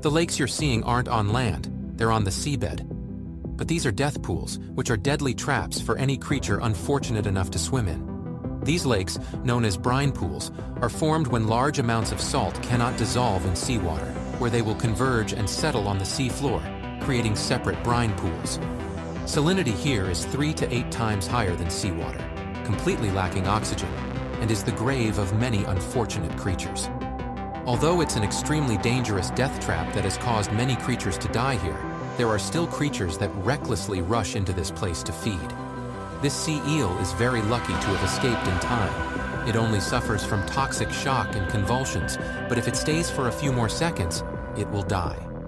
The lakes you're seeing aren't on land, they're on the seabed. But these are death pools, which are deadly traps for any creature unfortunate enough to swim in. These lakes, known as brine pools, are formed when large amounts of salt cannot dissolve in seawater, where they will converge and settle on the seafloor, creating separate brine pools. Salinity here is three to eight times higher than seawater, completely lacking oxygen, and is the grave of many unfortunate creatures. Although it's an extremely dangerous death trap that has caused many creatures to die here, there are still creatures that recklessly rush into this place to feed. This sea eel is very lucky to have escaped in time. It only suffers from toxic shock and convulsions, but if it stays for a few more seconds, it will die.